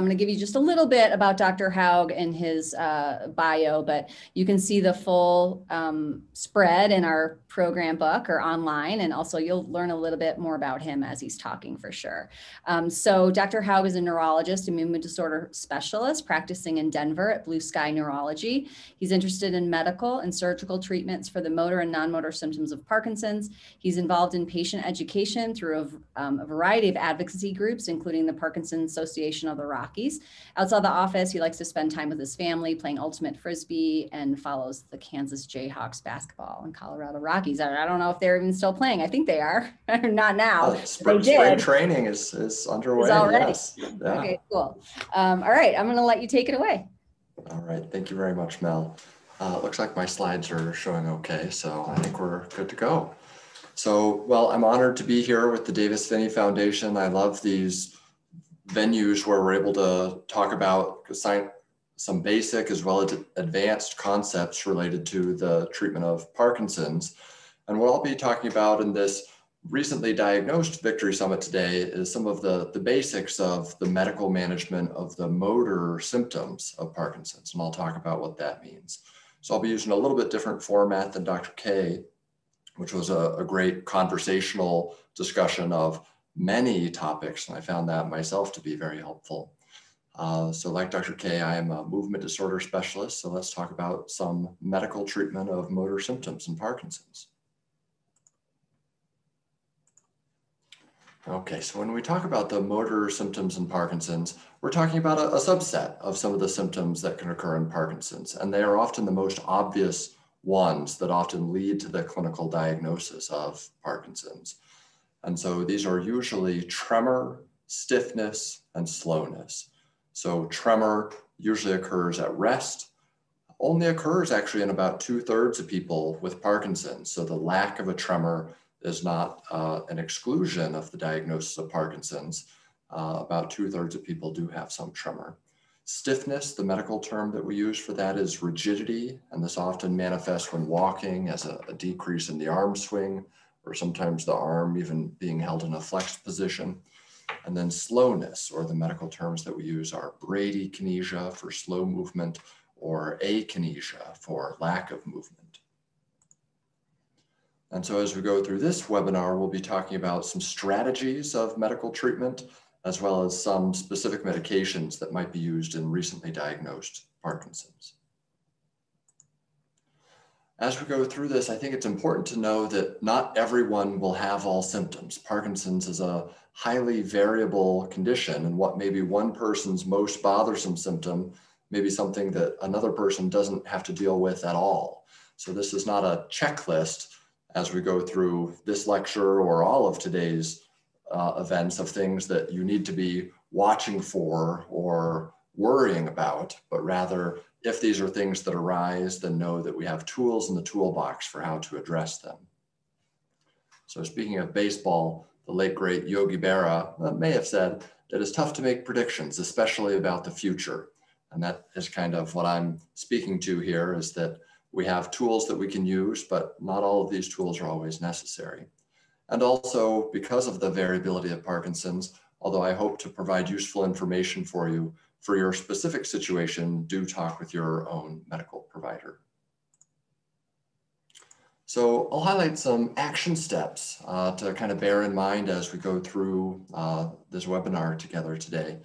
I'm going to give you just a little bit about Dr. Haug and his uh, bio, but you can see the full um, spread in our program book or online. And also you'll learn a little bit more about him as he's talking for sure. Um, so Dr. Haug is a neurologist and movement disorder specialist practicing in Denver at Blue Sky Neurology. He's interested in medical and surgical treatments for the motor and non-motor symptoms of Parkinson's. He's involved in patient education through a, um, a variety of advocacy groups, including the Parkinson's Association of the Rockies. Outside the office, he likes to spend time with his family, playing ultimate frisbee, and follows the Kansas Jayhawks basketball and Colorado Rockies. I, don't know if they're even still playing. I think they are. Not now. Uh, spring, spring training is, is underway. It's already. Yes. Yeah. Okay, cool. Um, all right, I'm going to let you take it away. All right. Thank you very much, Mel. Uh, looks like my slides are showing okay, so I think we're good to go. So, well, I'm honored to be here with the Davis Phinney Foundation. I love these venues where we're able to talk about some basic as well as advanced concepts related to the treatment of Parkinson's. And what I'll be talking about in this recently diagnosed Victory Summit today is some of the, the basics of the medical management of the motor symptoms of Parkinson's. And I'll talk about what that means. So I'll be using a little bit different format than Dr. K, which was a, a great conversational discussion of many topics. And I found that myself to be very helpful. Uh, so like Dr. K, I am a movement disorder specialist. So let's talk about some medical treatment of motor symptoms in Parkinson's. Okay, so when we talk about the motor symptoms in Parkinson's, we're talking about a, a, subset of some of the symptoms that can occur in Parkinson's, and they are often the most obvious ones that often lead to the clinical diagnosis of Parkinson's. And so these are usually tremor, stiffness, and slowness. So tremor usually occurs at rest, only occurs actually in about two thirds of people with Parkinson's. So the lack of a tremor is not uh, an exclusion of the diagnosis of Parkinson's. Uh, about two thirds of people do have some tremor. Stiffness, the medical term that we use for that is rigidity, and this often manifests when walking as a, a decrease in the arm swing, or sometimes the arm even being held in a flexed position. And then slowness, or the medical terms that we use are bradykinesia for slow movement, or akinesia for lack of movement. And so as we go through this webinar, we'll be talking about some strategies of medical treatment, as well as some specific medications that might be used in recently diagnosed Parkinson's. As we go through this, I think it's important to know that not everyone will have all symptoms. Parkinson's is a highly variable condition, and what may be one person's most bothersome symptom may be something that another person doesn't have to deal with at all. So this is not a checklist as we go through this lecture or all of today's uh, events of things that you need to be watching for or worrying about, but rather if these are things that arise, then know that we have tools in the toolbox for how to address them. So speaking of baseball, the late great Yogi Berra uh, may have said that it's tough to make predictions, especially about the future. And that is kind of what I'm speaking to here is that we have tools that we can use, but not all of these tools are always necessary. And also because of the variability of Parkinson's, although I hope to provide useful information for you for your specific situation, do talk with your own medical provider. So I'll highlight some action steps uh, to kind of bear in mind as we go through uh, this webinar together today.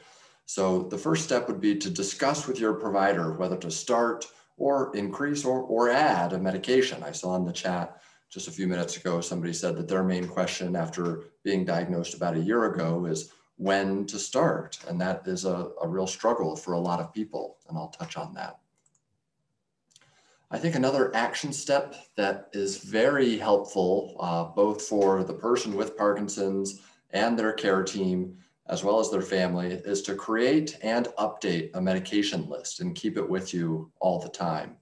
So the first step would be to discuss with your provider whether to start or increase or, or add a medication. I saw in the chat just a few minutes ago, somebody said that their main question after being diagnosed about a year ago is when to start. And that is a, a real struggle for a lot of people. And I'll touch on that. I think another action step that is very helpful, uh, both for the person with Parkinson's and their care team, as well as their family, is to create and update a medication list and keep it with you all the time.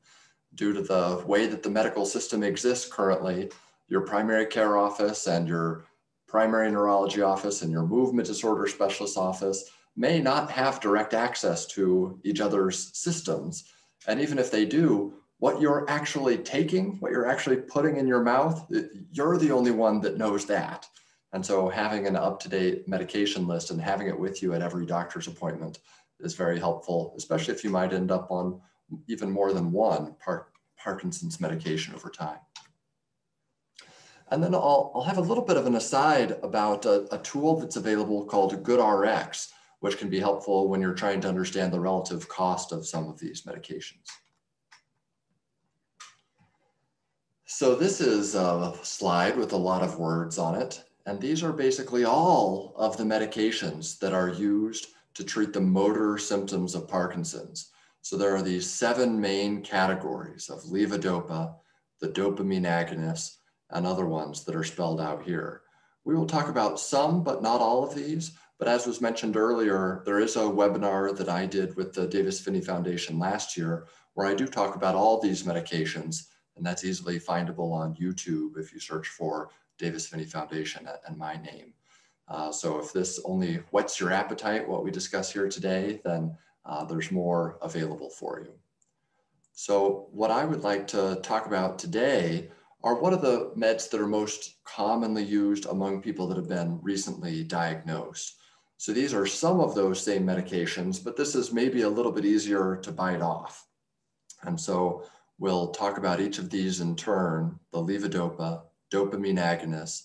Due to the way that the medical system exists currently, your primary care office and your primary neurology office and your movement disorder specialist office may not have direct access to each other's systems. And even if they do, what you're actually taking, what you're actually putting in your mouth, you're the only one that knows that. And so having an up-to-date medication list and having it with you at every doctor's appointment is very helpful, especially if you might end up on even more than one Par Parkinson's medication over time. And then I'll, I'll have a little bit of an aside about a, a tool that's available called GoodRx, which can be helpful when you're trying to understand the relative cost of some of these medications. So this is a slide with a lot of words on it. And these are basically all of the medications that are used to treat the motor symptoms of Parkinson's. So there are these seven main categories of levodopa, the dopamine agonists, and other ones that are spelled out here. We will talk about some, but not all of these. But as was mentioned earlier, there is a webinar that I did with the Davis Phinney Foundation last year where I do talk about all these medications, and that's easily findable on YouTube if you search for Davis Phinney Foundation and my name. Uh, so if this only whets your appetite, what we discuss here today, then uh, there's more available for you. So what I would like to talk about today are what are the meds that are most commonly used among people that have been recently diagnosed. So these are some of those same medications, but this is maybe a little bit easier to bite off. And so we'll talk about each of these in turn, the levodopa, dopamine agonists,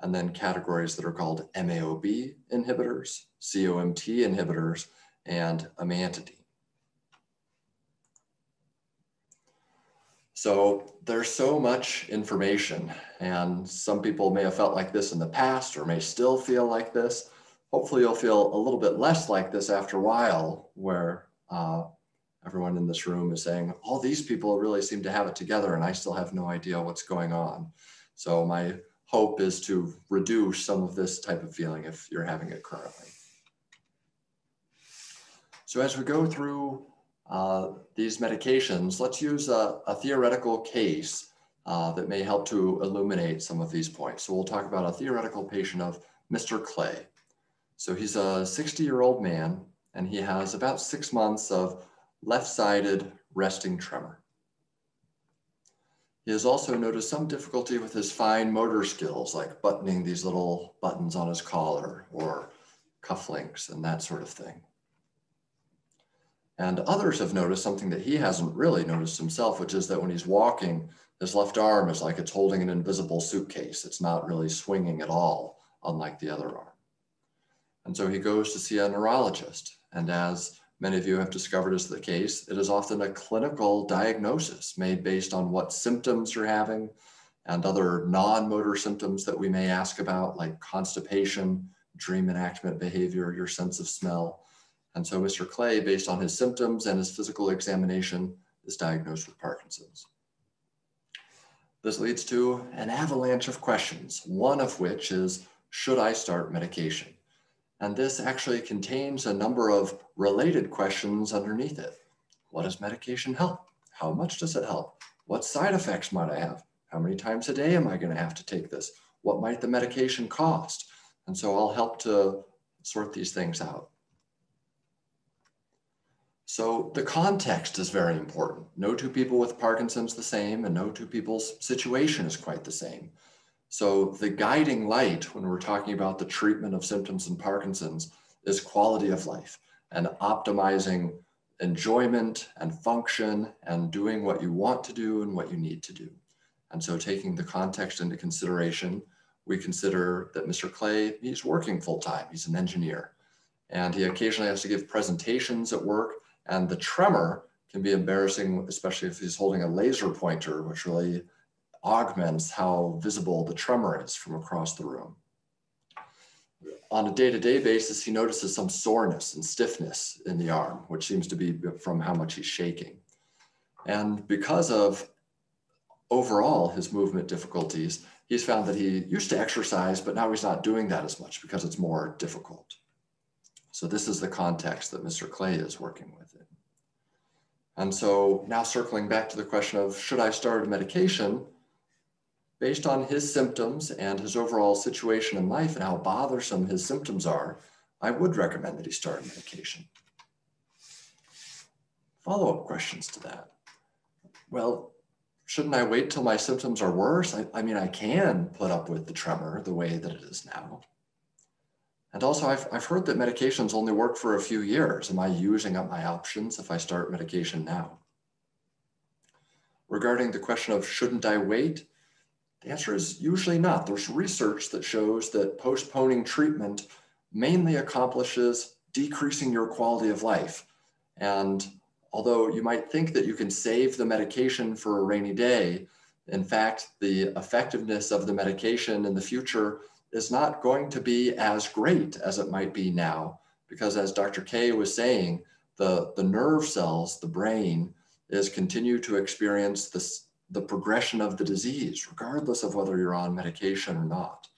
and then categories that are called MAOB inhibitors, COMT inhibitors, and amantadine. So there's so much information, and some people may have felt like this in the past or may still feel like this. Hopefully, you'll feel a little bit less like this after a while, where uh, everyone in this room is saying, All these people really seem to have it together, and I still have no idea what's going on. So, my hope is to reduce some of this type of feeling if you're having it currently. So, as we go through uh, these medications, let's use a, a theoretical case uh, that may help to illuminate some of these points. So we'll talk about a theoretical patient of Mr. Clay. So he's a 60 year old man and he has about six months of left-sided resting tremor. He has also noticed some difficulty with his fine motor skills, like buttoning these little buttons on his collar or cufflinks and that sort of thing. And others have noticed something that he hasn't really noticed himself, which is that when he's walking, his left arm is like it's holding an invisible suitcase. It's not really swinging at all, unlike the other arm. And so he goes to see a neurologist. And as many of you have discovered is the case, it is often a clinical diagnosis made based on what symptoms you're having and other non motor symptoms that we may ask about, like constipation, dream enactment behavior, your sense of smell. And so Mr. Clay, based on his symptoms and his physical examination, is diagnosed with Parkinson's. This leads to an avalanche of questions, one of which is, should I start medication? And this actually contains a number of related questions underneath it. What does medication help? How much does it help? What side effects might I have? How many times a day am I going to have to take this? What might the medication cost? And so I'll help to sort these things out. So the context is very important. No two people with Parkinson's the same and no two people's situation is quite the same. So the guiding light when we're talking about the treatment of symptoms in Parkinson's is quality of life and optimizing enjoyment and function and doing what you want to do and what you need to do. And so taking the context into consideration, we consider that Mr. Clay, he's working full time. He's an engineer and he occasionally has to give presentations at work and the tremor can be embarrassing, especially if he's holding a laser pointer, which really augments how visible the tremor is from across the room. On a day-to-day basis, he notices some soreness and stiffness in the arm, which seems to be from how much he's shaking. And because of overall his movement difficulties, he's found that he used to exercise, but now he's not doing that as much because it's more difficult. So this is the context that Mr. Clay is working with. And so now circling back to the question of should I start a medication, based on his symptoms and his overall situation in life and how bothersome his symptoms are, I would recommend that he start a medication. Follow-up questions to that. Well, shouldn't I wait till my symptoms are worse? I, I mean, I can put up with the tremor the way that it is now. And also, I've, I've heard that medications only work for a few years. Am I using up my options if I start medication now? Regarding the question of shouldn't I wait? The answer is usually not. There's research that shows that postponing treatment mainly accomplishes decreasing your quality of life. And although you might think that you can save the medication for a rainy day, in fact, the effectiveness of the medication in the future is not going to be as great as it might be now. Because as Dr. K was saying, the, the nerve cells, the brain, is continue to experience this, the progression of the disease, regardless of whether you're on medication or not.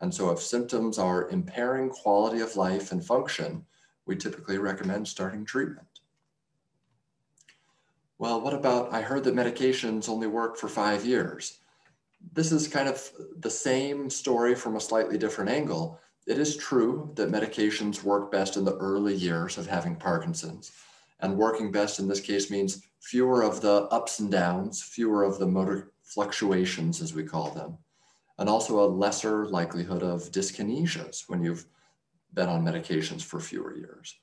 And so if symptoms are impairing quality of life and function, we typically recommend starting treatment. Well, what about, I heard that medications only work for five years. This is kind of the same story from a slightly different angle. It is true that medications work best in the early years of having Parkinson's. And working best in this case means fewer of the ups and downs, fewer of the motor fluctuations, as we call them, and also a lesser likelihood of dyskinesias when you've been on medications for fewer years.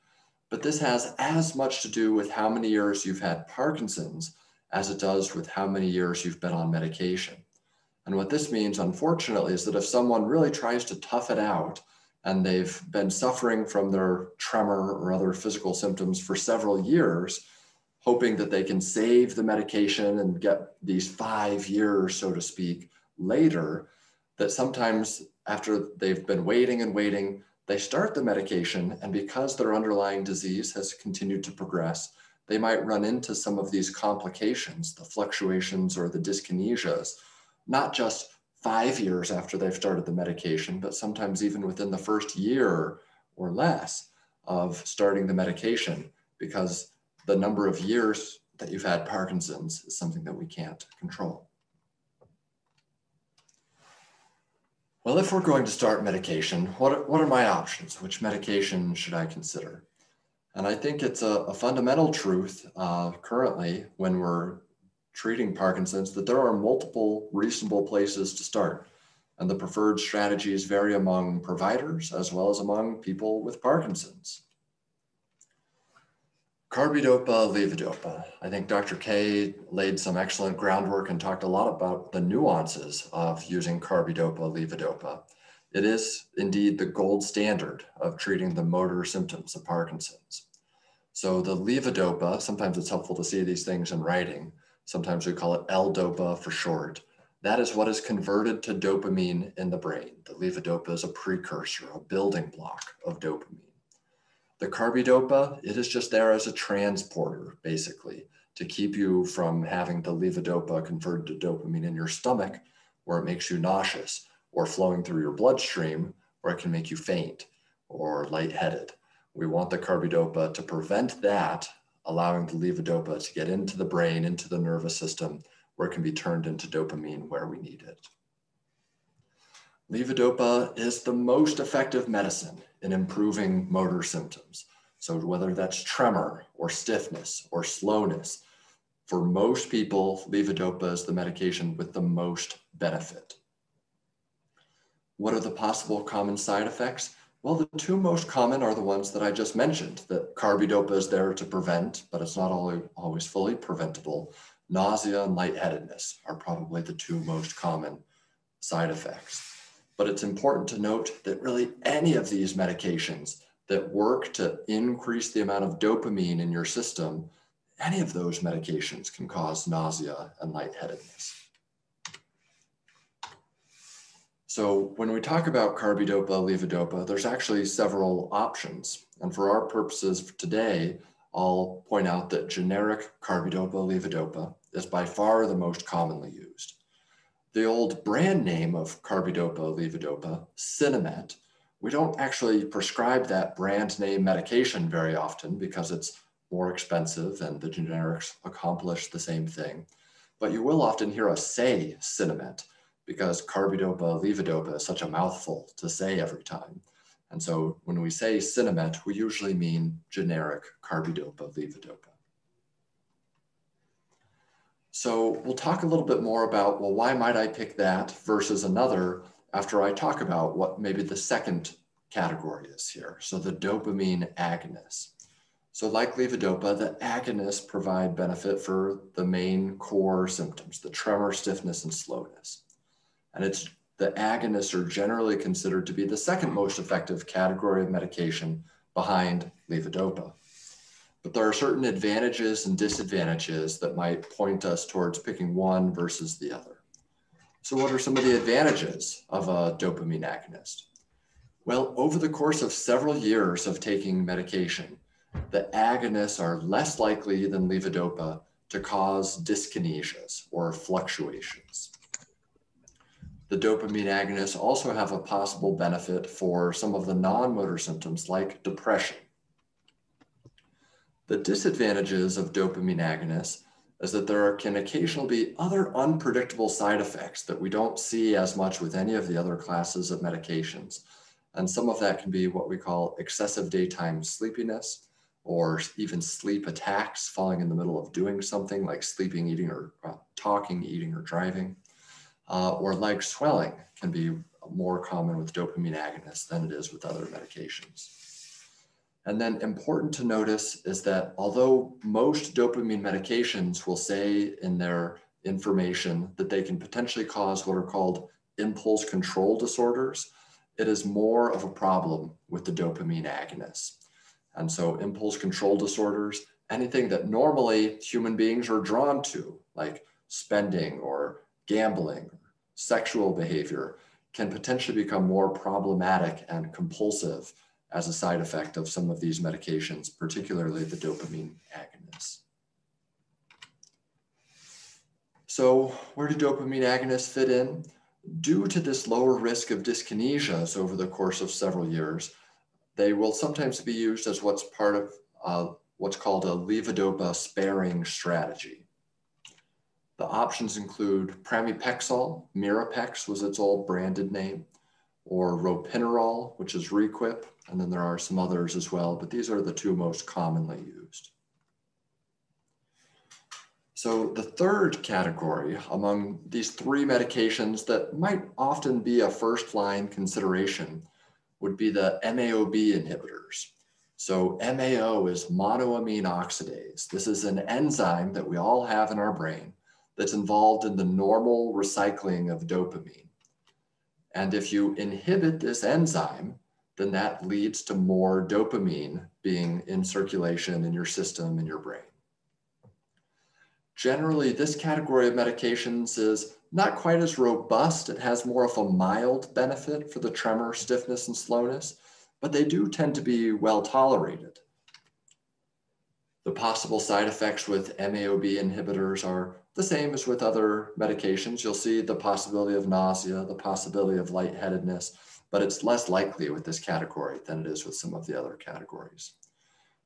But this has as much to do with how many years you've had Parkinson's as it does with how many years you've been on medication. And what this means, unfortunately, is that if someone really tries to tough it out and they've been suffering from their tremor or other physical symptoms for several years, hoping that they can save the medication and get these five years, so to speak, later, that sometimes after they've been waiting and waiting, they start the medication, and because their underlying disease has continued to progress, they might run into some of these complications, the fluctuations or the dyskinesias, not just five years after they've started the medication, but sometimes even within the first year or less of starting the medication, because the number of years that you've had Parkinson's is something that we can't control. Well, if we're going to start medication, what are, what are my options? Which medication should I consider? And I think it's a, a fundamental truth uh, currently when we're treating Parkinson's that there are multiple reasonable places to start. And the preferred strategies vary among providers as well as among people with Parkinson's. Carbidopa, levodopa. I think Dr. K laid some excellent groundwork and talked a lot about the nuances of using carbidopa, levodopa. It is indeed the gold standard of treating the motor symptoms of Parkinson's. So the levodopa, sometimes it's helpful to see these things in writing. Sometimes we call it L-DOPA for short. That is what is converted to dopamine in the brain. The levodopa is a precursor, a building block of dopamine. The carbidopa, it is just there as a transporter, basically, to keep you from having the levodopa converted to dopamine in your stomach, where it makes you nauseous, or flowing through your bloodstream, where it can make you faint or lightheaded. We want the carbidopa to prevent that, allowing the levodopa to get into the brain, into the nervous system, where it can be turned into dopamine where we need it. Levodopa is the most effective medicine in improving motor symptoms. So whether that's tremor or stiffness or slowness, for most people, levodopa is the medication with the most benefit. What are the possible common side effects? Well, the two most common are the ones that I just mentioned, that carbidopa is there to prevent, but it's not always fully preventable. Nausea and lightheadedness are probably the two most common side effects. But it's important to note that really any of these medications that work to increase the amount of dopamine in your system, any of those medications can cause nausea and lightheadedness. So when we talk about carbidopa, levodopa, there's actually several options. And for our purposes today, I'll point out that generic carbidopa, levodopa is by far the most commonly used the old brand name of carbidopa, levodopa, Sinemet, we don't actually prescribe that brand name medication very often because it's more expensive and the generics accomplish the same thing. But you will often hear us say Sinemet because carbidopa, levodopa is such a mouthful to say every time. And so when we say Sinemet, we usually mean generic carbidopa, levodopa. So we'll talk a little bit more about, well, why might I pick that versus another after I talk about what maybe the second category is here. So the dopamine agonists. So like levodopa, the agonists provide benefit for the main core symptoms, the tremor, stiffness, and slowness. And it's the agonists are generally considered to be the second most effective category of medication behind levodopa. But there are certain advantages and disadvantages that might point us towards picking one versus the other. So what are some of the advantages of a dopamine agonist? Well, over the course of several years of taking medication, the agonists are less likely than levodopa to cause dyskinesias or fluctuations. The dopamine agonists also have a possible benefit for some of the non-motor symptoms like depression. The disadvantages of dopamine agonists is that there can occasionally be other unpredictable side effects that we don't see as much with any of the other classes of medications. And some of that can be what we call excessive daytime sleepiness, or even sleep attacks, falling in the middle of doing something like sleeping, eating, or uh, talking, eating, or driving. Uh, or leg swelling can be more common with dopamine agonists than it is with other medications. And then important to notice is that although most dopamine medications will say in their information that they can potentially cause what are called impulse control disorders, it is more of a problem with the dopamine agonists. And so impulse control disorders, anything that normally human beings are drawn to, like spending or gambling, sexual behavior, can potentially become more problematic and compulsive as a side effect of some of these medications, particularly the dopamine agonists. So where do dopamine agonists fit in? Due to this lower risk of dyskinesias over the course of several years, they will sometimes be used as what's part of uh, what's called a levodopa sparing strategy. The options include pramipexole, Mirapex was its old branded name, or ropinirole, which is Requip, and then there are some others as well, but these are the two most commonly used. So the third category among these three medications that might often be a first line consideration would be the MAOB inhibitors. So MAO is monoamine oxidase. This is an enzyme that we all have in our brain that's involved in the normal recycling of dopamine. And if you inhibit this enzyme, then that leads to more dopamine being in circulation in your system, in your brain. Generally, this category of medications is not quite as robust. It has more of a mild benefit for the tremor, stiffness, and slowness, but they do tend to be well tolerated. The possible side effects with MAOB inhibitors are the same as with other medications. You'll see the possibility of nausea, the possibility of lightheadedness, but it's less likely with this category than it is with some of the other categories.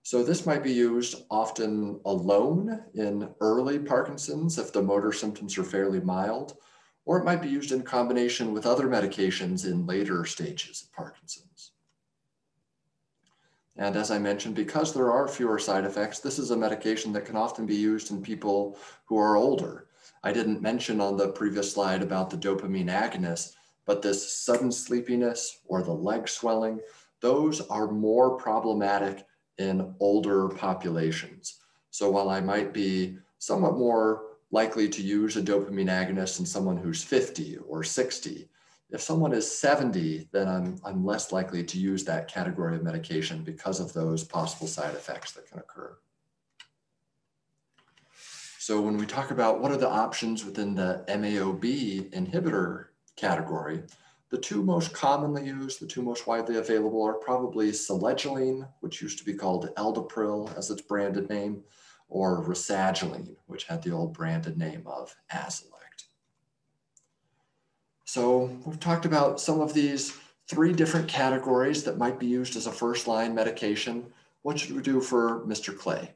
So this might be used often alone in early Parkinson's if the motor symptoms are fairly mild, or it might be used in combination with other medications in later stages of Parkinson's. And as I mentioned, because there are fewer side effects, this is a medication that can often be used in people who are older. I didn't mention on the previous slide about the dopamine agonist, but this sudden sleepiness or the leg swelling, those are more problematic in older populations. So while I might be somewhat more likely to use a dopamine agonist in someone who's 50 or 60, if someone is 70, then I'm, I'm less likely to use that category of medication because of those possible side effects that can occur. So when we talk about what are the options within the MAOB inhibitor category, the two most commonly used, the two most widely available are probably selegiline, which used to be called Eldepryl as its branded name, or rasagiline, which had the old branded name of Azilect. So we've talked about some of these three different categories that might be used as a first line medication. What should we do for Mr. Clay?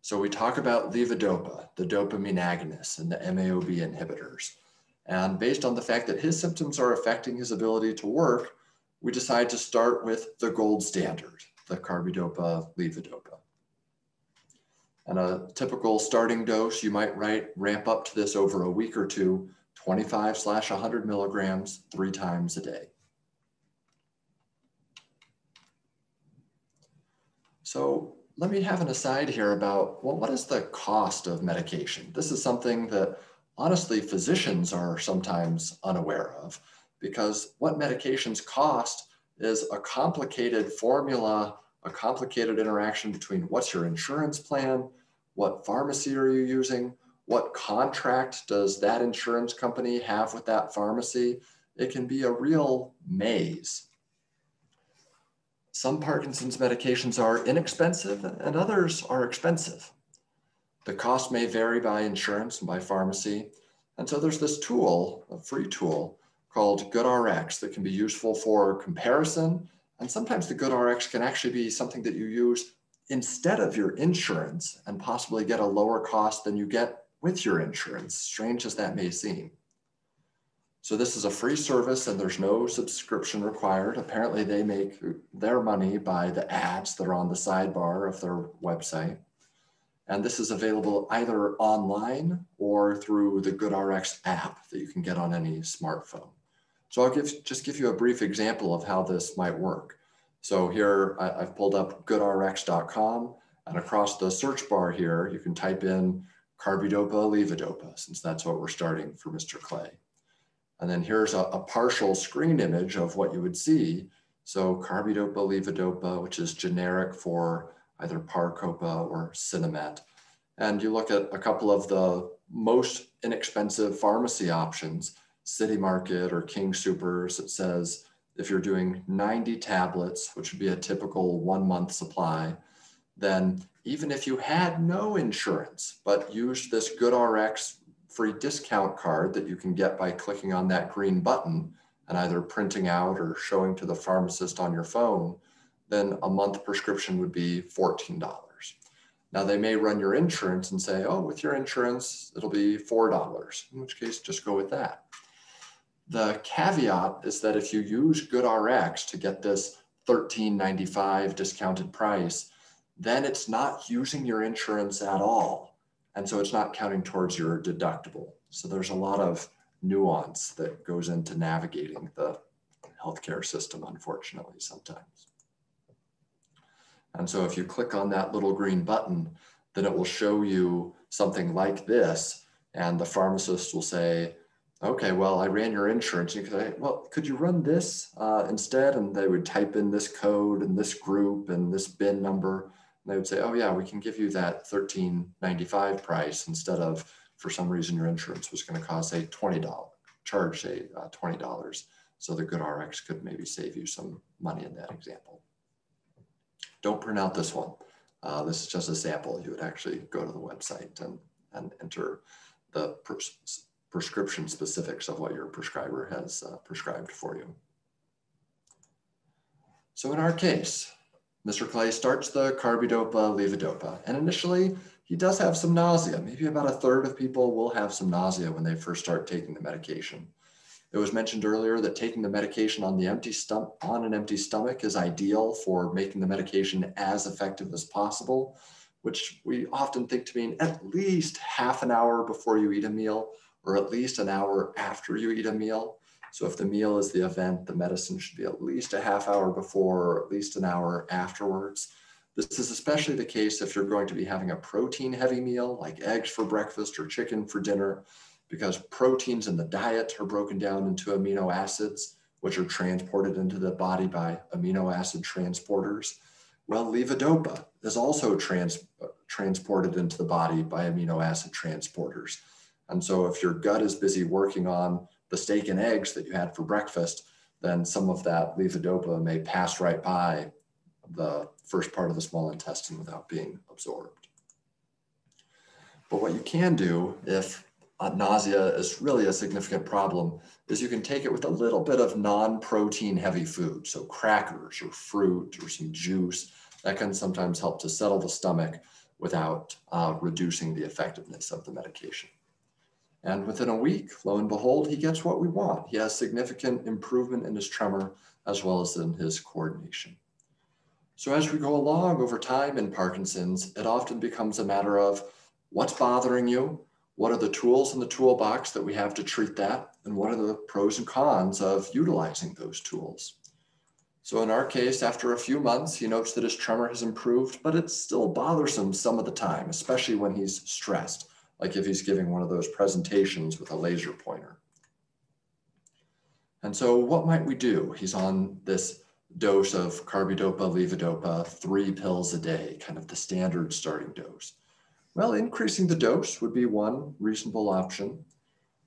So we talk about levodopa, the dopamine agonists, and the MAOB inhibitors. And based on the fact that his symptoms are affecting his ability to work, we decide to start with the gold standard, the carbidopa levodopa. And a typical starting dose, you might write, ramp up to this over a week or two, 25 slash 100 milligrams, three times a day. So let me have an aside here about, well, what is the cost of medication? This is something that honestly physicians are sometimes unaware of because what medications cost is a complicated formula, a complicated interaction between what's your insurance plan, what pharmacy are you using, what contract does that insurance company have with that pharmacy? It can be a real maze. Some Parkinson's medications are inexpensive and others are expensive. The cost may vary by insurance and by pharmacy. And so there's this tool, a free tool called GoodRx that can be useful for comparison. And sometimes the GoodRx can actually be something that you use instead of your insurance and possibly get a lower cost than you get with your insurance, strange as that may seem. So this is a free service and there's no subscription required. Apparently they make their money by the ads that are on the sidebar of their website. And this is available either online or through the GoodRx app that you can get on any smartphone. So I'll give, just give you a brief example of how this might work. So here I, have pulled up goodrx.com and across the search bar here, you can type in carbidopa, levodopa, since that's what we're starting for Mr. Clay. And then here's a, a partial screen image of what you would see. So carbidopa, levodopa, which is generic for either Parcopa or Sinemet. And you look at a couple of the most inexpensive pharmacy options, City Market or King Supers, it says if you're doing 90 tablets, which would be a typical one month supply, then even if you had no insurance, but used this GoodRx free discount card that you can get by clicking on that green button and either printing out or showing to the pharmacist on your phone, then a month prescription would be $14. Now they may run your insurance and say, oh, with your insurance, it'll be $4, in which case just go with that. The caveat is that if you use GoodRx to get this $13.95 discounted price, then it's not using your insurance at all. And so it's not counting towards your deductible. So there's a lot of nuance that goes into navigating the healthcare system, unfortunately, sometimes. And so if you click on that little green button, then it will show you something like this. And the pharmacist will say, okay, well, I ran your insurance. You could say, well, could you run this uh, instead? And they would type in this code and this group and this bin number. And they would say, oh yeah, we can give you that 13.95 price instead of, for some reason, your insurance was going to cost say $20, charge say uh, $20. So the GoodRx could maybe save you some money in that example. Don't print out this one. Uh, this is just a sample. You would actually go to the website and, and enter the prescription specifics of what your prescriber has uh, prescribed for you. So in our case, Mr. Clay starts the carbidopa levodopa, and initially he does have some nausea. Maybe about a third of people will have some nausea when they first start taking the medication. It was mentioned earlier that taking the medication on the empty on an empty stomach is ideal for making the medication as effective as possible, which we often think to mean at least half an hour before you eat a meal or at least an hour after you eat a meal. So if the meal is the event, the medicine should be at least a half hour before or at least an hour afterwards. This is especially the case if you're going to be having a protein heavy meal like eggs for breakfast or chicken for dinner, because proteins in the diet are broken down into amino acids, which are transported into the body by amino acid transporters. Well, levodopa is also trans, transported into the body by amino acid transporters. And so if your gut is busy working on the steak and eggs that you had for breakfast, then some of that levodopa may pass right by the first part of the small intestine without being absorbed. But what you can do if nausea is really a significant problem is you can take it with a little bit of non-protein heavy food. So crackers or fruit or some juice that can sometimes help to settle the stomach without uh, reducing the effectiveness of the medication. And within a week, lo and behold, he gets what we want. He has significant improvement in his tremor as well as in his coordination. So as we go along over time in Parkinson's, it often becomes a matter of what's bothering you? What are the tools in the toolbox that we have to treat that? And what are the pros and cons of utilizing those tools? So in our case, after a few months, he notes that his tremor has improved, but it's still bothersome some of the time, especially when he's stressed, like if he's giving one of those presentations with a laser pointer. And so what might we do? He's on this dose of carbidopa, levodopa, three pills a day, kind of the standard starting dose. Well, increasing the dose would be one reasonable option.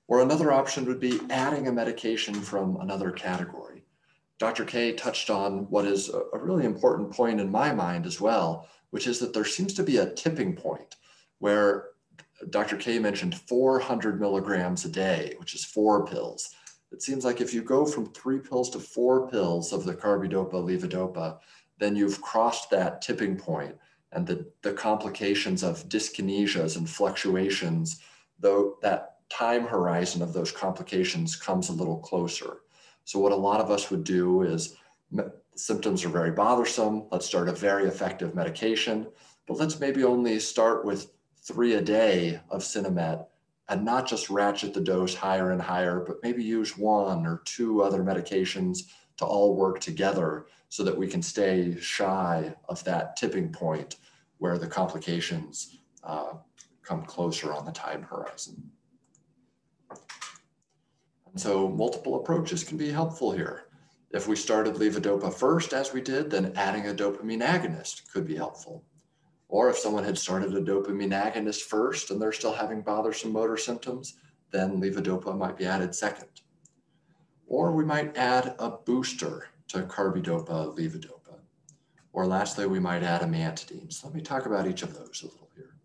Or another option would be adding a medication from another category. Dr. K touched on what is a really important point in my mind as well, which is that there seems to be a tipping point where Dr. K mentioned 400 milligrams a day, which is four pills it seems like if you go from three pills to four pills of the carbidopa levodopa, then you've crossed that tipping point and the, the complications of dyskinesias and fluctuations, though that time horizon of those complications comes a little closer. So what a lot of us would do is symptoms are very bothersome. Let's start a very effective medication, but let's maybe only start with three a day of Sinemet and not just ratchet the dose higher and higher, but maybe use one or two other medications to all work together so that we can stay shy of that tipping point where the complications uh, come closer on the time horizon. And so multiple approaches can be helpful here. If we started levodopa first, as we did, then adding a dopamine agonist could be helpful. Or if someone had started a dopamine agonist first and they're still having bothersome motor symptoms, then levodopa might be added second. Or we might add a booster to carbidopa levodopa. Or lastly, we might add amantadine. So let me talk about each of those a little here.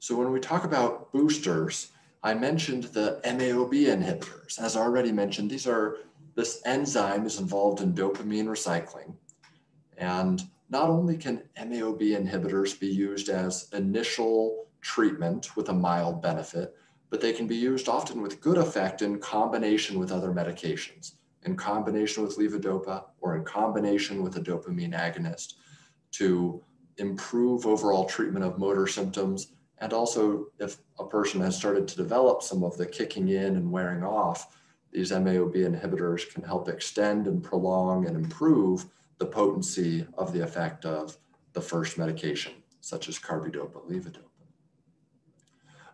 So when we talk about boosters, I mentioned the MAOB inhibitors. As already mentioned, these are this enzyme is involved in dopamine recycling. And not only can MAOB inhibitors be used as initial treatment with a mild benefit, but they can be used often with good effect in combination with other medications, in combination with levodopa or in combination with a dopamine agonist to improve overall treatment of motor symptoms. And also, if a person has started to develop some of the kicking in and wearing off, these MAOB inhibitors can help extend and prolong and improve the potency of the effect of the first medication, such as carbidopa levodopa.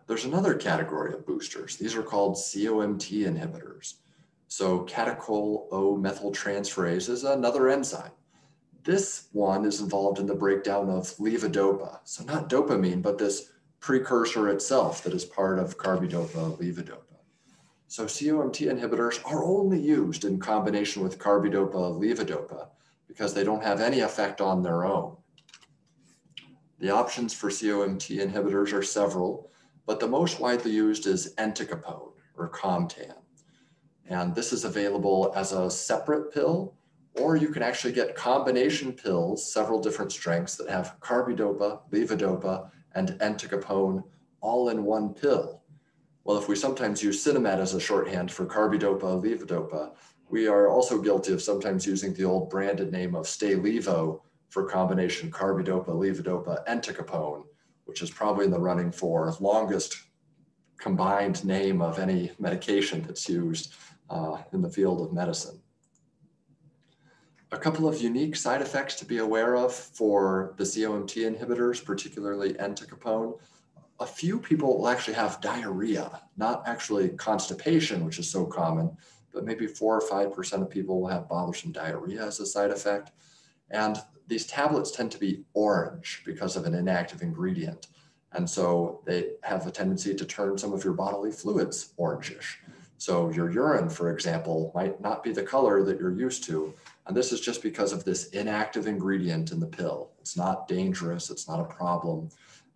There's another category of boosters. These are called COMT inhibitors. So catechol O methyltransferase is another enzyme. This one is involved in the breakdown of levodopa. So not dopamine, but this precursor itself that is part of carbidopa levodopa. So COMT inhibitors are only used in combination with carbidopa levodopa because they don't have any effect on their own. The options for COMT inhibitors are several, but the most widely used is entacapone or Comtan. And this is available as a separate pill, or you can actually get combination pills, several different strengths that have carbidopa, levodopa, and entacapone all in one pill. Well, if we sometimes use Sinemet as a shorthand for carbidopa, levodopa, we are also guilty of sometimes using the old branded name of Stalevo for combination carbidopa, levodopa, entacapone, which is probably in the running for longest combined name of any medication that's used uh, in the field of medicine. A couple of unique side effects to be aware of for the COMT inhibitors, particularly entacapone. A few people will actually have diarrhea, not actually constipation, which is so common, but maybe four or 5% of people will have bothersome diarrhea as a side effect. And these tablets tend to be orange because of an inactive ingredient. And so they have a tendency to turn some of your bodily fluids orangish. So your urine, for example, might not be the color that you're used to. And this is just because of this inactive ingredient in the pill. It's not dangerous, it's not a problem,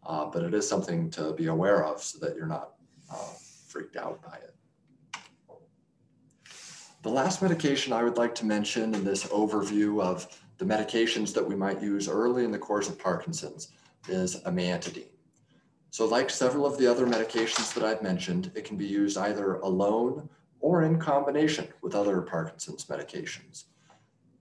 uh, but it is something to be aware of so that you're not uh, freaked out by it. The last medication I would like to mention in this overview of the medications that we might use early in the course of Parkinson's is amantadine. So like several of the other medications that I've mentioned, it can be used either alone or in combination with other Parkinson's medications.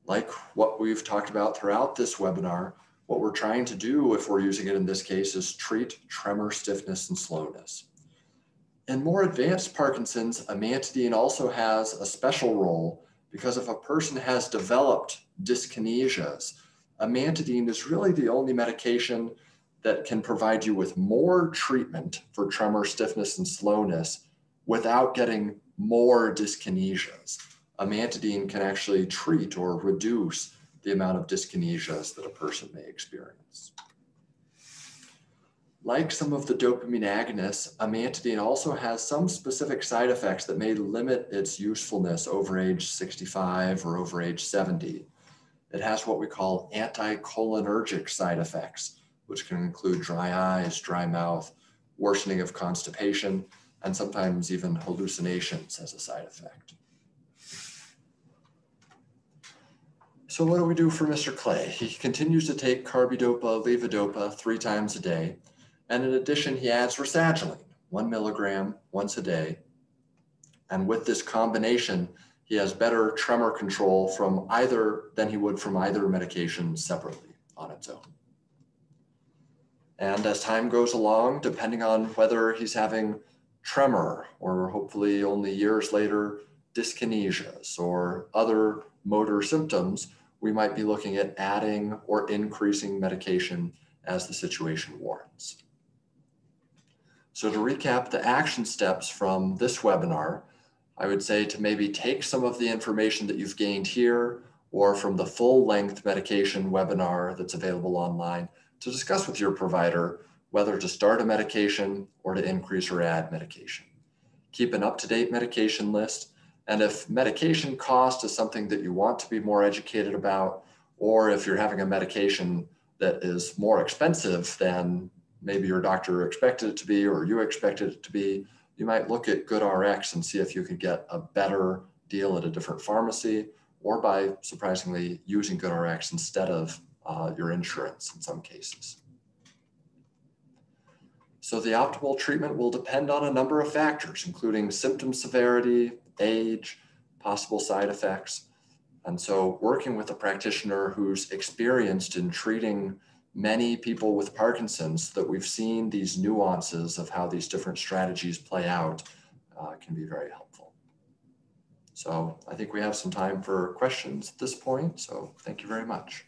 Like what we've talked about throughout this webinar, what we're trying to do if we're using it in this case is treat tremor, stiffness, and slowness. In more advanced Parkinson's, amantadine also has a special role because if a person has developed dyskinesias, amantadine is really the only medication that can provide you with more treatment for tremor, stiffness, and slowness without getting more dyskinesias. Amantadine can actually treat or reduce the amount of dyskinesias that a person may experience. Like some of the dopamine agonists, amantadine also has some specific side effects that may limit its usefulness over age 65 or over age 70. It has what we call anticholinergic side effects, which can include dry eyes, dry mouth, worsening of constipation, and sometimes even hallucinations as a side effect. So what do we do for Mr. Clay? He continues to take carbidopa, levodopa three times a day. And in addition, he adds rasagiline, one milligram once a day. And with this combination, he has better tremor control from either than he would from either medication separately on its own. And as time goes along, depending on whether he's having tremor or hopefully only years later, dyskinesias or other motor symptoms, we might be looking at adding or increasing medication as the situation warrants. So to recap the action steps from this webinar, I would say to maybe take some of the information that you've gained here or from the full length medication webinar that's available online to discuss with your provider whether to start a medication or to increase or add medication. Keep an up-to-date medication list. And if medication cost is something that you want to be more educated about, or if you're having a medication that is more expensive than maybe your doctor expected it to be or you expected it to be, you might look at GoodRx and see if you could get a better deal at a different pharmacy or by surprisingly using GoodRx instead of uh, your insurance in some cases. So the optimal treatment will depend on a number of factors, including symptom severity, age, possible side effects. And so working with a practitioner who's experienced in treating many people with Parkinson's that we've seen these nuances of how these different strategies play out uh, can be very helpful. So I think we have some time for questions at this point. So thank you very much.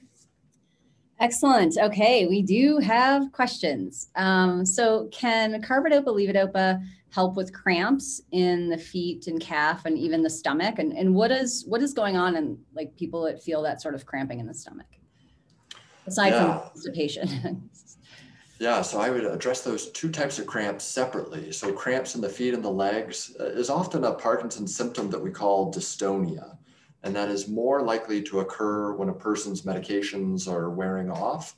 Excellent. Okay, we do have questions. Um, so can carbidopa levodopa help with cramps in the feet and calf and even the stomach? And, and what is what is going on in like people that feel that sort of cramping in the stomach? Aside yeah. from constipation? yeah, so I would address those two types of cramps separately. So cramps in the feet and the legs uh, is often a Parkinson's symptom that we call dystonia. And that is more likely to occur when a person's medications are wearing off.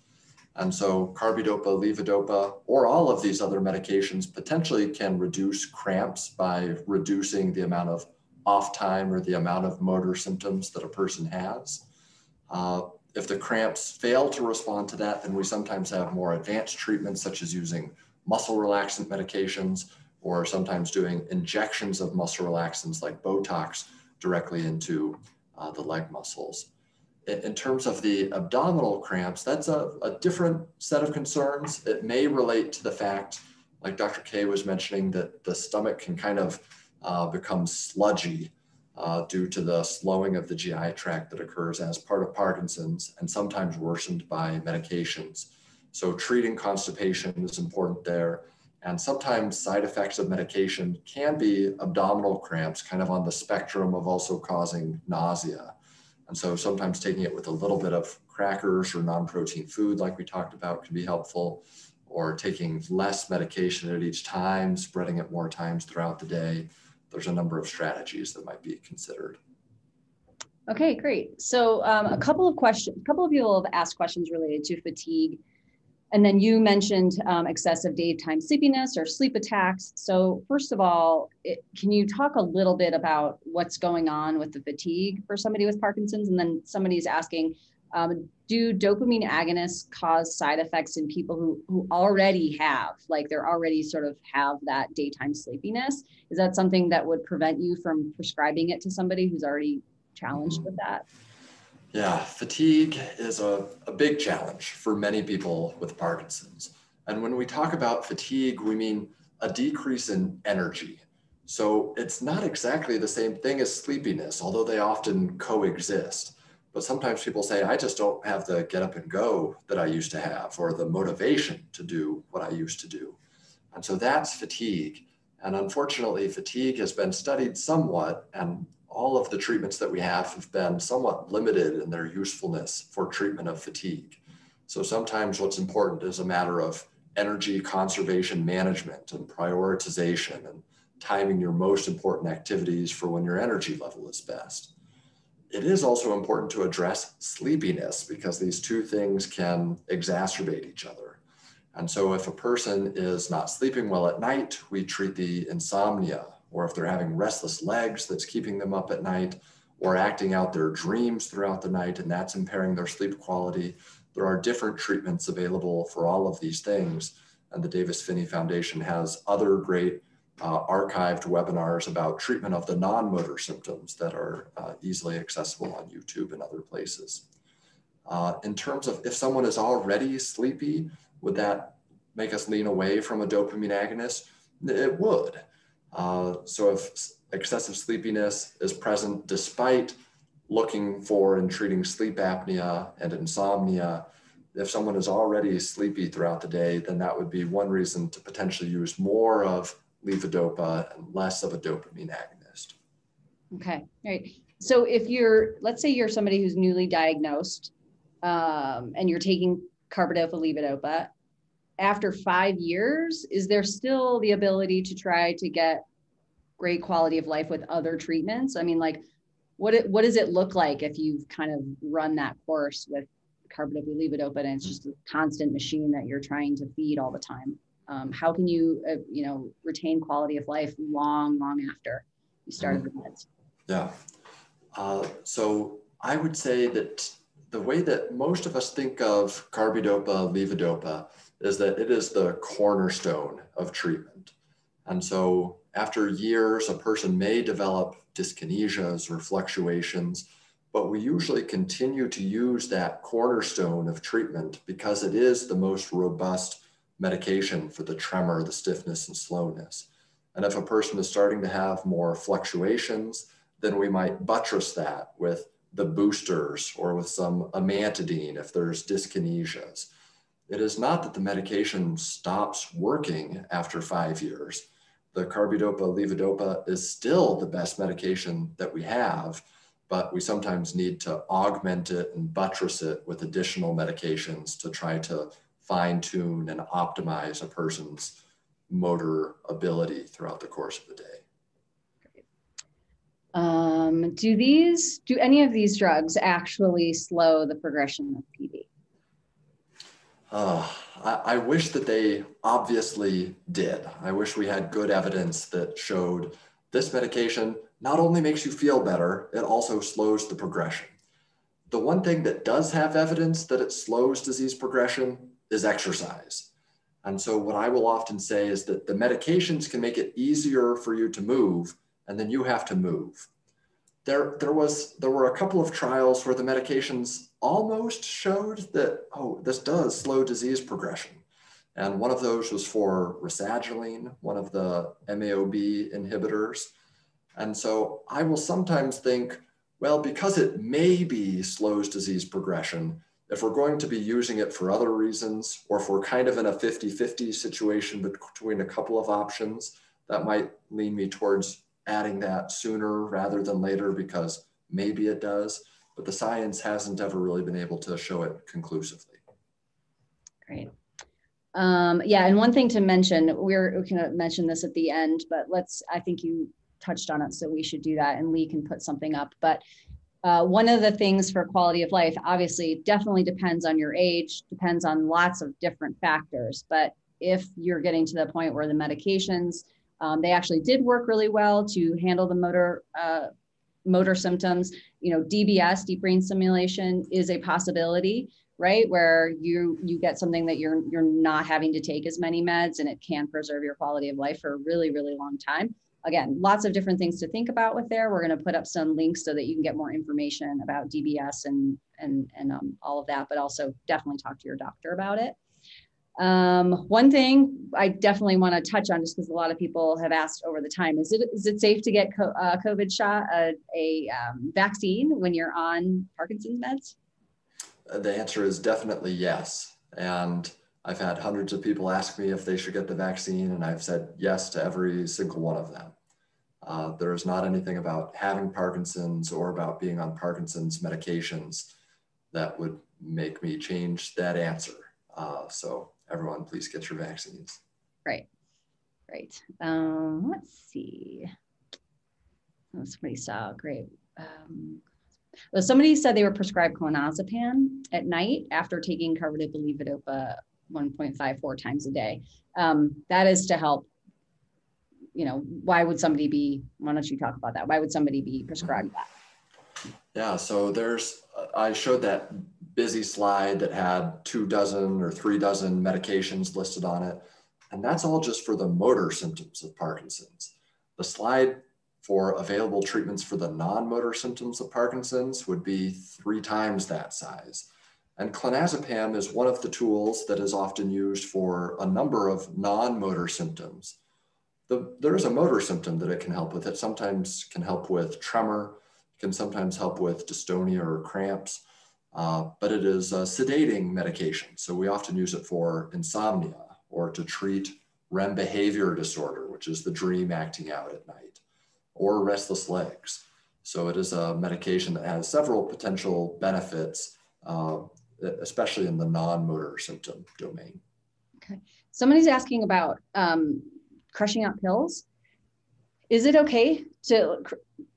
And so carbidopa, levodopa, or all of these other medications potentially can reduce cramps by reducing the amount of off time or the amount of motor symptoms that a person has. Uh, if the cramps fail to respond to that, then we sometimes have more advanced treatments, such as using muscle relaxant medications or sometimes doing injections of muscle relaxants like Botox directly into uh, the leg muscles. In, terms of the abdominal cramps, that's a, a different set of concerns. It may relate to the fact, like Dr. K was mentioning, that the stomach can kind of uh, become sludgy uh, due to the slowing of the GI tract that occurs as part of Parkinson's and sometimes worsened by medications. So treating constipation is important there. And sometimes side effects of medication can be abdominal cramps, kind of on the spectrum of also causing nausea. And so sometimes taking it with a little bit of crackers or non-protein food, like we talked about, can be helpful, or taking less medication at each time, spreading it more times throughout the day there's a number of strategies that might be considered. Okay, great. So um, a couple of questions, a couple of people have asked questions related to fatigue. And then you mentioned um, excessive daytime sleepiness or sleep attacks. So first of all, it, can you talk a little bit about what's going on with the fatigue for somebody with Parkinson's? And then somebody's asking, um, do dopamine agonists cause side effects in people who, who already have, like they're already sort of have that daytime sleepiness? Is that something that would prevent you from prescribing it to somebody who's already challenged with that? Yeah, fatigue is a, a big challenge for many people with Parkinson's. And when we talk about fatigue, we mean a decrease in energy. So it's not exactly the same thing as sleepiness, although they often coexist. But sometimes people say, I just don't have the get up and go that I used to have, or the motivation to do what I used to do. And so that's fatigue. And unfortunately, fatigue has been studied somewhat, and all of the treatments that we have have been somewhat limited in their usefulness for treatment of fatigue. So sometimes what's important is a matter of energy conservation management and prioritization and timing your most important activities for when your energy level is best. It is also important to address sleepiness because these two things can exacerbate each other. And so if a person is not sleeping well at night, we treat the insomnia, or if they're having restless legs that's keeping them up at night, or acting out their dreams throughout the night and that's impairing their sleep quality, there are different treatments available for all of these things. And the Davis Phinney Foundation has other great uh, archived webinars about treatment of the non-motor symptoms that are uh, easily accessible on YouTube and other places. Uh, in terms of if someone is already sleepy, would that make us lean away from a dopamine agonist? It would. Uh, so if excessive sleepiness is present despite looking for and treating sleep apnea and insomnia, if someone is already sleepy throughout the day, then that would be one reason to potentially use more of levodopa and less of a dopamine agonist. Okay, all right. So if you're, let's say you're somebody who's newly diagnosed um, and you're taking carbidopa levodopa, after five years, is there still the ability to try to get great quality of life with other treatments? I mean, like, what it, what does it look like if you've kind of run that course with carbidopa levodopa and it's just a constant machine that you're trying to feed all the time? Um, how can you, uh, you know, retain quality of life long, long after you started mm-hmm. the meds? Yeah. Uh, so I would say that the way that most of us think of carbidopa, levodopa, is that it is the cornerstone of treatment. And so after years, a person may develop dyskinesias or fluctuations, but we usually continue to use that cornerstone of treatment because it is the most robust medication for the tremor, the stiffness, and slowness. And if a person is starting to have more fluctuations, then we might buttress that with the boosters or with some amantadine if there's dyskinesias. It is not that the medication stops working after five years. The carbidopa levodopa is still the best medication that we have, but we sometimes need to augment it and buttress it with additional medications to try to fine tune and optimize a person's motor ability throughout the course of the day. Um, do these, do any of these drugs actually slow the progression of PD? Uh, I, I wish that they obviously did. I wish we had good evidence that showed this medication not only makes you feel better, it also slows the progression. The one thing that does have evidence that it slows disease progression is exercise. And so, what I will often say is that the medications can make it easier for you to move, and then you have to move. There, there, was, there were a couple of trials where the medications almost showed that, oh, this does slow disease progression. And one of those was for rasagiline, one of the MAOB inhibitors. And so I will sometimes think, well, because it maybe slows disease progression, if we're going to be using it for other reasons, or if we're kind of in a 50 50 situation between a couple of options, that might lean me towards adding that sooner rather than later because maybe it does. But the science hasn't ever really been able to show it conclusively. Great. Um, yeah, and one thing to mention, we're we can mention this at the end, but let's, I think you touched on it, so we should do that and Lee can put something up. But uh, one of the things for quality of life, obviously, definitely depends on your age, depends on lots of different factors. But if you're getting to the point where the medications, um, they actually did work really well to handle the motor uh, motor symptoms. You know, DBS, deep brain stimulation, is a possibility, right? Where you you get something that you're you're not having to take as many meds, and it can preserve your quality of life for a really really long time again, lots of different things to think about with there. We're going to put up some links so that you can get more information about DBS and and and um, all of that, but also definitely talk to your doctor about it. Um, one thing I definitely want to touch on, just because a lot of people have asked over the time, is it is it safe to get co- uh, COVID shot a, a um, vaccine when you're on Parkinson's meds? Uh, the answer is definitely yes. And I've had hundreds of people ask me if they should get the vaccine, and I've said yes to every single one of them. Uh, there is not anything about having Parkinson's or about being on Parkinson's medications that would make me change that answer. Uh, so everyone, please get your vaccines. Right, right. Um, let's see. Oh, somebody saw great. Um, well, somebody said they were prescribed clonazepam at night after taking carbidopa levodopa 1.54 times a day. Um, that is to help. You know, why would somebody be? Why don't you talk about that? Why would somebody be prescribed that? Yeah, so there's, I showed that busy slide that had two dozen or three dozen medications listed on it. And that's all just for the motor symptoms of Parkinson's. The slide for available treatments for the non-motor symptoms of Parkinson's would be three times that size. And clonazepam is one of the tools that is often used for a number of non-motor symptoms. The, there is a motor symptom that it can help with. It sometimes can help with tremor, can sometimes help with dystonia or cramps, uh, but it is a sedating medication. So we often use it for insomnia or to treat REM behavior disorder, which is the dream acting out at night, or restless legs. So it is a medication that has several potential benefits, uh, especially in the non-motor symptom domain. Okay. Somebody's asking about um, crushing out pills. Is it okay to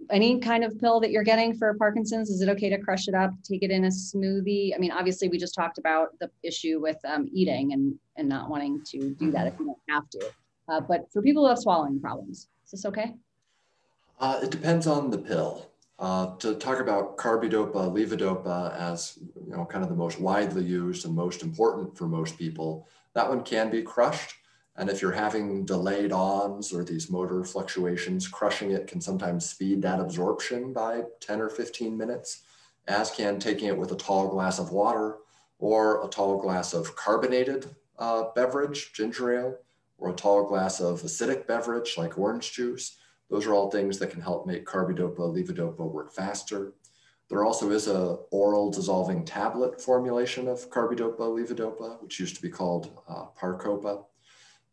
any kind of pill that you're getting for Parkinson's? Is it okay to crush it up, take it in a smoothie? I mean, obviously, we just talked about the issue with um, eating and and not wanting to do that if you don't have to. Uh, but for people who have swallowing problems, is this okay? Uh, it depends on the pill. Uh, to talk about carbidopa, levodopa as you know, kind of the most widely used and most important for most people, that one can be crushed. And if you're having delayed ons or these motor fluctuations, crushing it can sometimes speed that absorption by 10 or 15 minutes, as can taking it with a tall glass of water or a tall glass of carbonated uh, beverage, ginger ale, or a tall glass of acidic beverage like orange juice. Those are all things that can help make carbidopa, levodopa work faster. There also is a oral dissolving tablet formulation of carbidopa, levodopa, which used to be called uh, Parcopa.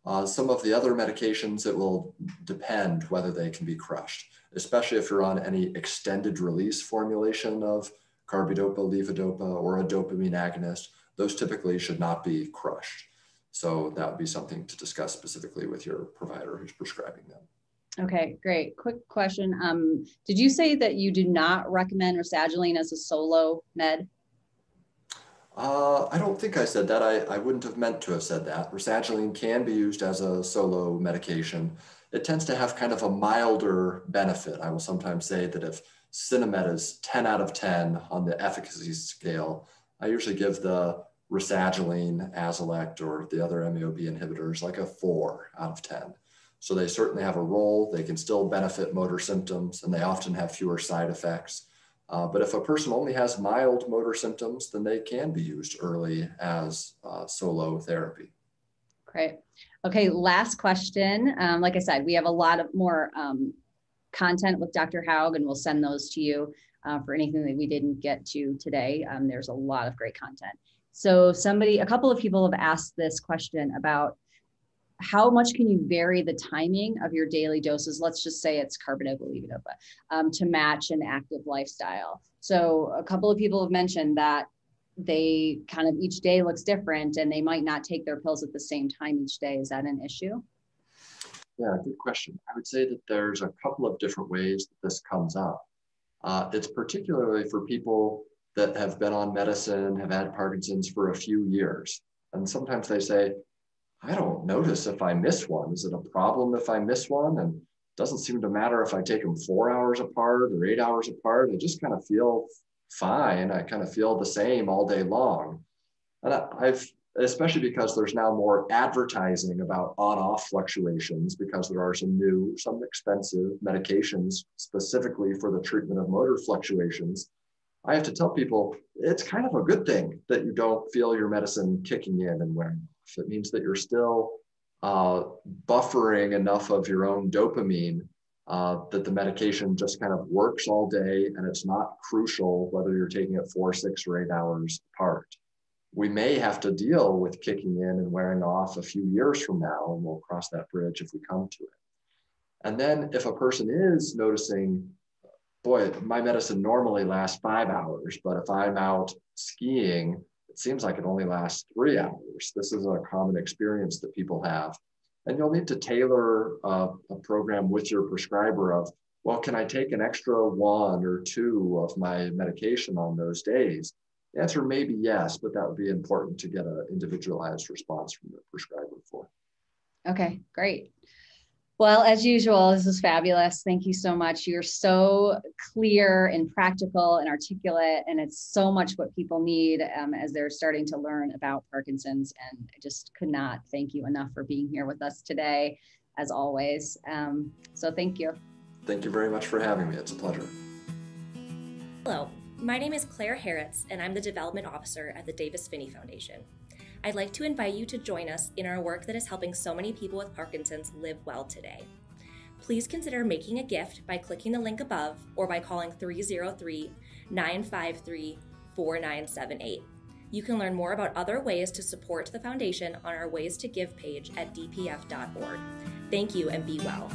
Uh, some of the other medications, it will depend whether they can be crushed, especially if you're on any extended release formulation of carbidopa, levodopa, or a dopamine agonist. Those typically should not be crushed. So that would be something to discuss specifically with your provider who's prescribing them. Okay, great. Quick question. Um, did you say that you do not recommend rasagiline as a solo med? Uh, I don't think I said that. I, I wouldn't have meant to have said that. Rasagiline can be used as a solo medication. It tends to have kind of a milder benefit. I will sometimes say that if Sinemet is 10 out of 10 on the efficacy scale, I usually give the Rasagiline, Azilect, or the other MAOB inhibitors like a four out of 10. So they certainly have a role. They can still benefit motor symptoms and they often have fewer side effects. Uh, but if a person only has mild motor symptoms, then they can be used early as uh, solo therapy. Great. Okay, last question. Um, like I said, we have a lot of more um, content with Dr. Haug, and we'll send those to you uh, for anything that we didn't get to today. Um, there's a lot of great content. So somebody, a couple of people have asked this question about how much can you vary the timing of your daily doses? Let's just say it's carbidopa levodopa um, to match an active lifestyle. So a couple of people have mentioned that they kind of each day looks different and they might not take their pills at the same time each day. Is that an issue? Yeah, good question. I would say that there's a couple of different ways that this comes up. Uh, it's particularly for people that have been on medicine, have had Parkinson's for a few years. And sometimes they say, I don't notice if I miss one. Is it a problem if I miss one? And it doesn't seem to matter if I take them four hours apart or eight hours apart. I just kind of feel fine. I kind of feel the same all day long. And I've, especially because there's now more advertising about on off fluctuations because there are some new, some expensive medications specifically for the treatment of motor fluctuations. I have to tell people it's kind of a good thing that you don't feel your medicine kicking in and wearing off. It means that you're still uh, buffering enough of your own dopamine uh, that the medication just kind of works all day and it's not crucial whether you're taking it four, six, or eight hours apart. We may have to deal with kicking in and wearing off a few years from now, and we'll cross that bridge if we come to it. And then if a person is noticing, boy, my medicine normally lasts five hours, but if I'm out skiing, seems like it only lasts three hours. This is a common experience that people have. And you'll need to tailor a, a program with your prescriber of, well, can I take an extra one or two of my medication on those days? The answer may be yes, but that would be important to get an individualized response from the prescriber for. Okay, great. Well, as usual, this is fabulous. Thank you so much. You're so clear and practical and articulate, and it's so much what people need um, as they're starting to learn about Parkinson's. And I just could not thank you enough for being here with us today, as always. Um, so thank you. Thank you very much for having me. It's a pleasure. Hello, my name is Claire Harritz, and I'm the Development Officer at the Davis Phinney Foundation. I'd like to invite you to join us in our work that is helping so many people with Parkinson's live well today. Please consider making a gift by clicking the link above or by calling 303 953 4978. You can learn more about other ways to support the foundation on our Ways to Give page at dpf.org. Thank you and be well.